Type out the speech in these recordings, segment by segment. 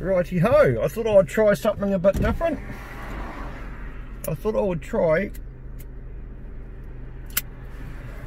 Righty ho, I thought I'd try something a bit different. I thought I would try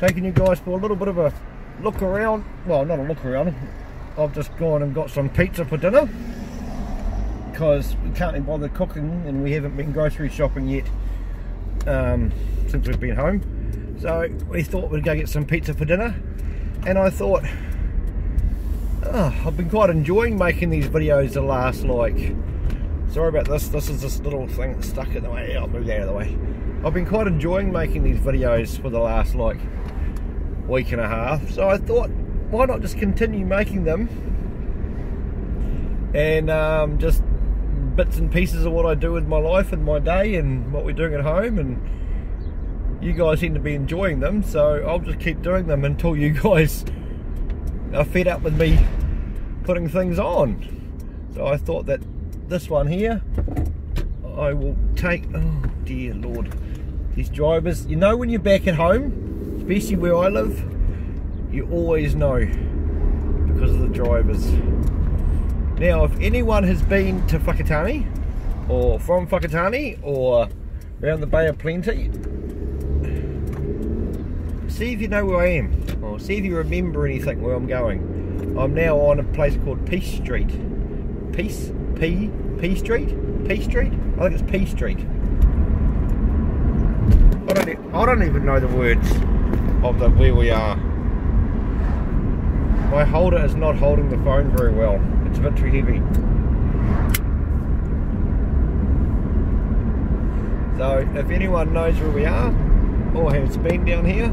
taking you guys for a little bit of a look around. Well, not a look around. I've just gone and got some pizza for dinner because we can't be bother cooking and we haven't been grocery shopping yet um, since we've been home. So we thought we'd go get some pizza for dinner and I thought oh, I've been quite enjoying making these videos the last like sorry about this this is this little thing that's stuck in the way. I'll move that out of the way. I've been quite enjoying making these videos for the last like week and a half so I thought why not just continue making them? And um, just bits and pieces of what I do with my life and my day and what we're doing at home and you guys seem to be enjoying them so I'll just keep doing them until you guys are fed up with me putting things on. So I thought that this one here I will take oh dear lord these drivers. You know when you're back at home especially where I live you always know because of the drivers. Now, if anyone has been to Whakatane, or from Whakatane, or around the Bay of Plenty, see if you know where I am, or see if you remember anything where I'm going. I'm now on a place called Peace Street. Peace? P? P Street? P Street? I think it's P Street. I don't, I don't even know the words of the where we are. My holder is not holding the phone very well. It's a bit too heavy. So if anyone knows where we are or has been down here,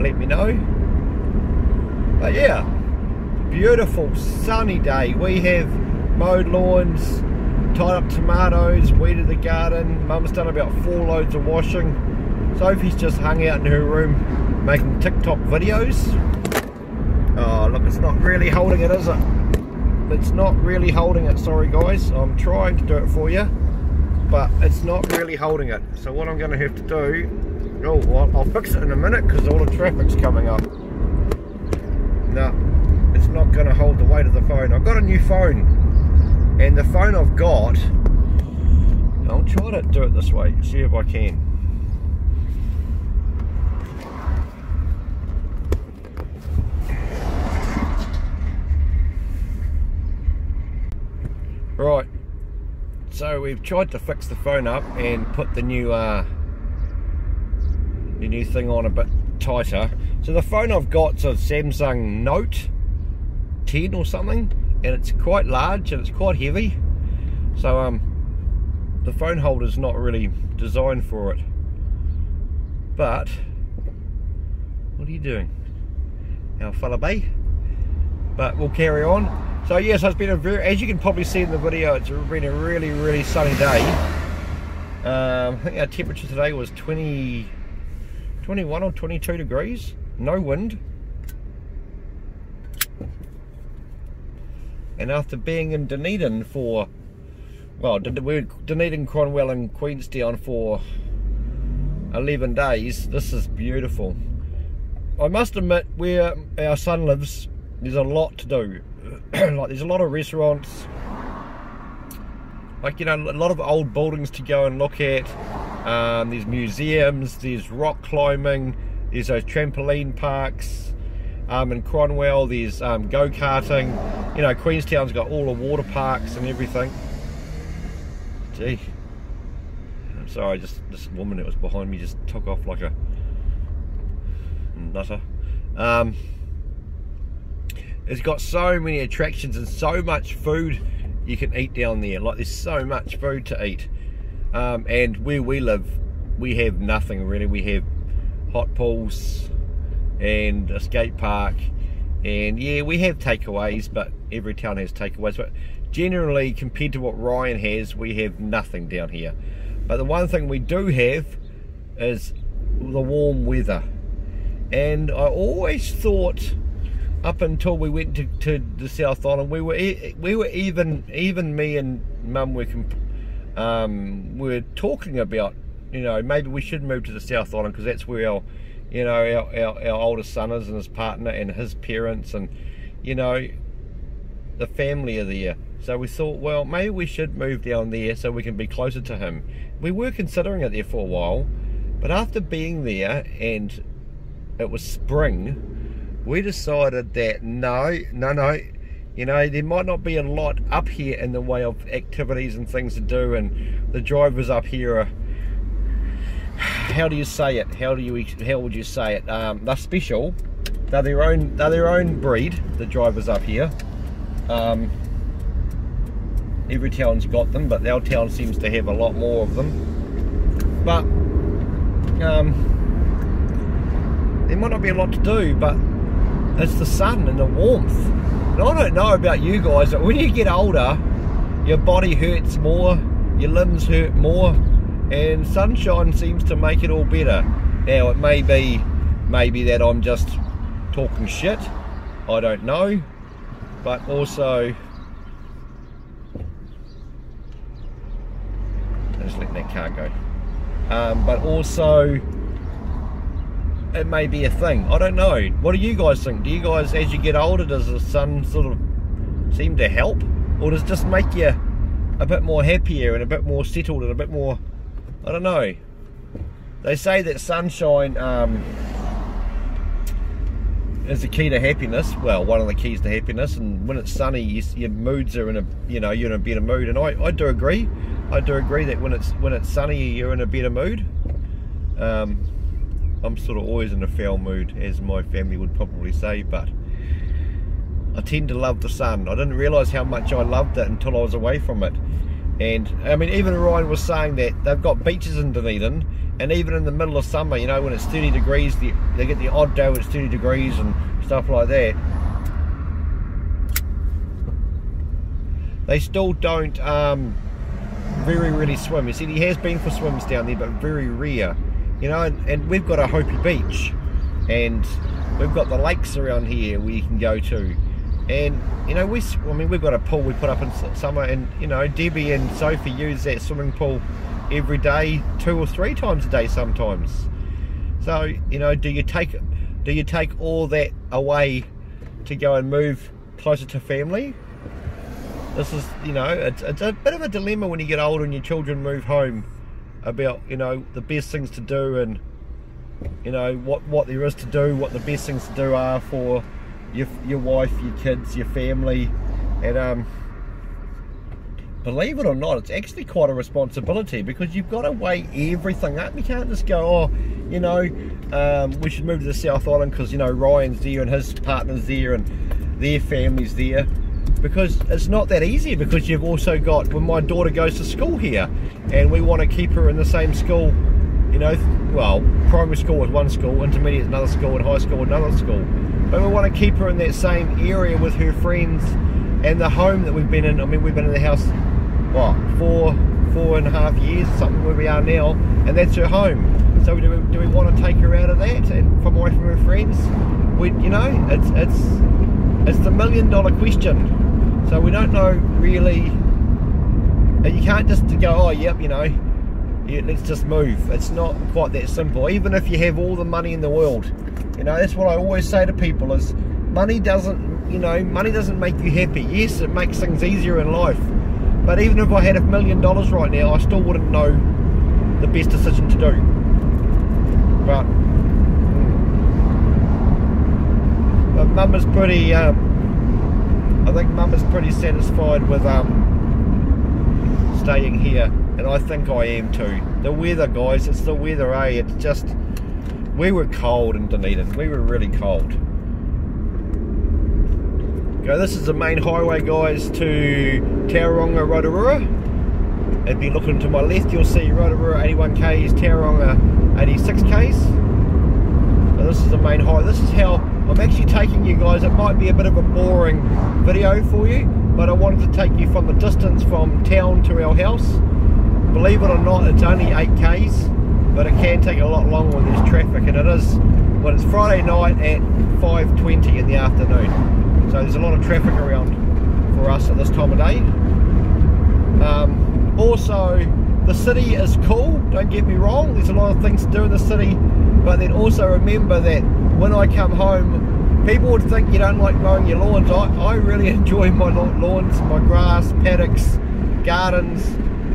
let me know. But yeah, beautiful sunny day. We have mowed lawns, tied up tomatoes, weeded the garden. Mum's done about four loads of washing. Sophie's just hung out in her room making TikTok videos. Oh look, it's not really holding it, is it? it's not really holding it sorry guys I'm trying to do it for you but it's not really holding it so what I'm going to have to do oh well, I'll fix it in a minute because all the traffic's coming up no going to hold the weight of the phone. I've got a new phone. And the phone I've got I'll try to do it this way see if I can. Right, so we've tried to fix the phone up and put the new uh, the new thing on a bit tighter. So the phone I've got's a Samsung Note 10 or something, and it's quite large and it's quite heavy. So um, the phone holder's not really designed for it. But what are you doing, our fella bay? But we'll carry on. So yes, it's been a very, as you can probably see in the video, it's been a really, really sunny day. Um, I think our temperature today was 20, 21 or 22 degrees, no wind. And after being in Dunedin for, well, we Dunedin, Cromwell and Queenstown for 11 days, this is beautiful. I must admit, where our son lives, there's a lot to do. Like there's a lot of restaurants. Like you know a lot of old buildings to go and look at. Um, there's museums there's rock climbing there's those trampoline parks um, in Cromwell there's um, go-karting you know Queenstown's got all the water parks and everything gee I'm sorry just this woman that was behind me just took off like a nutter um, it's got so many attractions and so much food you can eat down there. Like there's so much food to eat. Um, and where we live, we have nothing really. We have hot pools and a skate park. And yeah, we have takeaways, but every town has takeaways. But generally, compared to what Ryan has, we have nothing down here. But the one thing we do have is the warm weather. And I always thought up until we went to, to the South Island, we were we were even even me and Mum were um, were talking about you know maybe we should move to the South Island because that's where our you know our, our, our oldest son is and his partner and his parents and you know the family are there. So we thought, well, maybe we should move down there so we can be closer to him. We were considering it there for a while, but after being there and it was spring, we decided that no, no, no, you know, there might not be a lot up here in the way of activities and things to do, and the drivers up here are. How do you say it? How do you? How would you say it? Um, they're special. They're their own. They're their own breed. The drivers up here. Um, every town's got them, but our town seems to have a lot more of them. But um, there might not be a lot to do, but it's the sun and the warmth. And I don't know about you guys, but when you get older, your body hurts more, your limbs hurt more, and sunshine seems to make it all better. Now it may be maybe that I'm just talking shit, I don't know, but also I'm just let that car go. Um, but also, it may be a thing. I don't know. What do you guys think? Do you guys, as you get older, does the sun sort of seem to help, or does it just make you a bit more happier and a bit more settled and a bit more? I don't know. They say that sunshine um, is the key to happiness. Well, one of the keys to happiness. And when it's sunny, you, your moods are in a you know you're in a better mood. And I, I do agree. I do agree that when it's when it's sunny, you're in a better mood. Um, I'm sort of always in a foul mood, as my family would probably say, but I tend to love the sun. I didn't realise how much I loved it until I was away from it. And I mean, even Ryan was saying that they've got beaches in Dunedin, and even in the middle of summer, you know, when it's 30 degrees, they, they get the odd day when it's 30 degrees and stuff like that. They still don't um, very really swim. He said he has been for swims down there, but very rare. You know, and, and we've got Ohope Beach, and we've got the lakes around here where you can go to. And you know, we I mean, we've got a pool we put up in summer, and you know, Debbie and Sophie use that swimming pool every day, two or three times a day sometimes. So you know, do you take do you take all that away to go and move closer to family? this is you know it's, it's a bit of a dilemma when you get older and your children move home about you know the best things to do and you know what what there is to do what the best things to do are for your your wife your kids your family and um believe it or not it's actually quite a responsibility because you've got to weigh everything up. You can't just go oh you know um, we should move to the south island because you know ryan's there and his partner's there and their family's there. Because it's not that easy because you've also got when my daughter goes to school here and we want to keep her in the same school you know well primary school is one school intermediate is another school and high school another school but we want to keep her in that same area with her friends and the home that we've been in. I mean we've been in the house what four four and a half years something where we are now and that's her home. So do we, do we want to take her out of that? And from away from her friends? We you know it's it's it's the million dollar question. So we don't know really, you can't just go, oh, yep, you know, yeah, let's just move. It's not quite that simple. Even if you have all the money in the world, you know, that's what I always say to people is money doesn't, you know, money doesn't make you happy. Yes, it makes things easier in life. But even if I had a million dollars right now, I still wouldn't know the best decision to do. But, but mum is pretty, um, I think Mum is pretty satisfied with um, staying here, and I think I am too. The weather, guys, it's the weather, eh? It's just, we were cold in Dunedin. We were really cold. Okay, this is the main highway, guys, to Tauranga, Rotorua. If you look into my left, you'll see Rotorua 81k's, Tauranga 86k's. So this is the main highway. This is how I'm actually taking you guys, it might be a bit of a boring video for you, but I wanted to take you from the distance from town to our house. Believe it or not, it's only 8Ks, but it can take a lot longer when there's traffic, and it is when it's Friday night at 5.20 in the afternoon. So there's a lot of traffic around for us at this time of day. Um, also, the city is cool, don't get me wrong, there's a lot of things to do in the city, but then also remember that when I come home people would think you don't like mowing your lawns. I, I really enjoy my lawns, my grass, paddocks, gardens,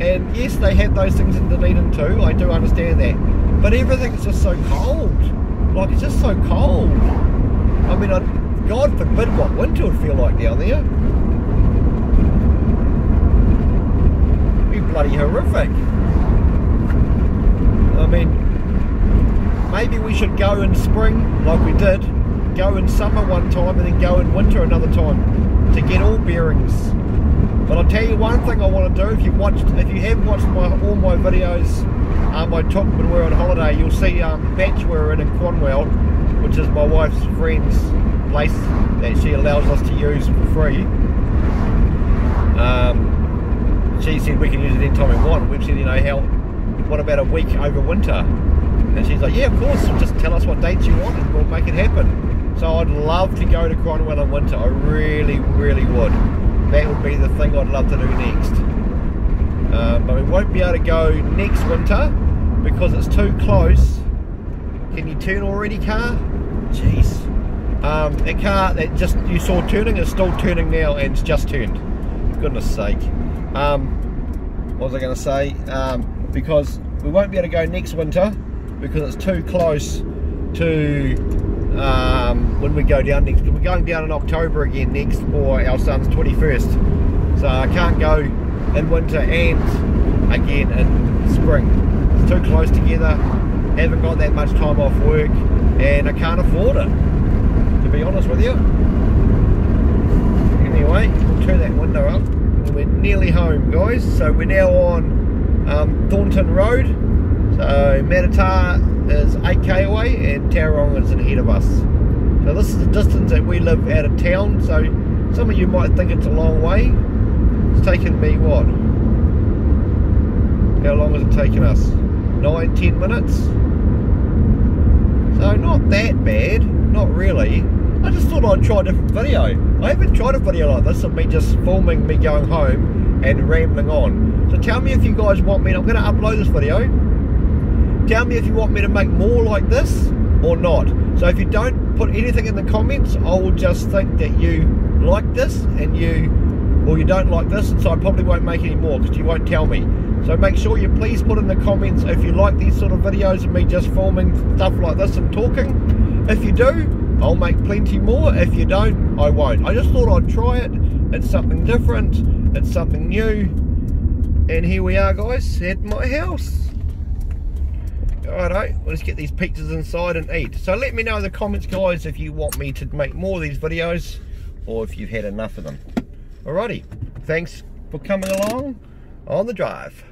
and yes, they have those things in Dunedin too. I do understand that, but everything's just so cold. Like it's just so cold. I mean, I, God forbid what winter would feel like down there. It'd be bloody horrific. I mean, maybe we should go in spring like we did, go in summer one time and then go in winter another time to get all bearings. But I'll tell you one thing I want to do. If you watched, if you have watched my all my videos um, I took when we were on holiday, you'll see um, the batch we're in in Cromwell, which is my wife's friend's place that she allows us to use for free. Um, she said we can use it anytime we want. We've said, you know, how what about a week over winter? And she's like, yeah, of course, just tell us what dates you want and we'll make it happen. So I'd love to go to Cromwell in winter. I really, really would. That would be the thing I'd love to do next. Um, but we won't be able to go next winter because it's too close. Can you turn already, car? Jeez. Um, that car that just you saw turning is still turning now and it's just turned. Goodness sake. Um, what was I going to say? Um, because we won't be able to go next winter because it's too close to um, when we go down next. We're going down in October again next for our son's 21st. So I can't go in winter and again in spring. It's too close together. Haven't got that much time off work and I can't afford it, to be honest with you. Anyway, we'll turn that window up. We're nearly home, guys. So we're now on um, Thornton Road. So Matatā is 8k away and Tauranga is ahead of us. So this is the distance that we live out of town. So some of you might think it's a long way. It's taken me what? How long has it taken us? Nine, ten minutes? So not that bad, not really. I just thought I'd try a different video. I haven't tried a video like this of me just filming me going home and rambling on. So tell me if you guys want me, I'm going to upload this video. Tell me if you want me to make more like this or not. So if you don't put anything in the comments, I will just think that you like this and you, or you don't like this, and so I probably won't make any more because you won't tell me. So make sure you please put in the comments if you like these sort of videos of me just filming stuff like this and talking. If you do, I'll make plenty more. If you don't, I won't. I just thought I'd try it. It's something different. It's something new and here we are guys at my house. Alright, let's get these pizzas inside and eat. So let me know in the comments guys if you want me to make more of these videos or if you've had enough of them. Alrighty, thanks for coming along on the drive.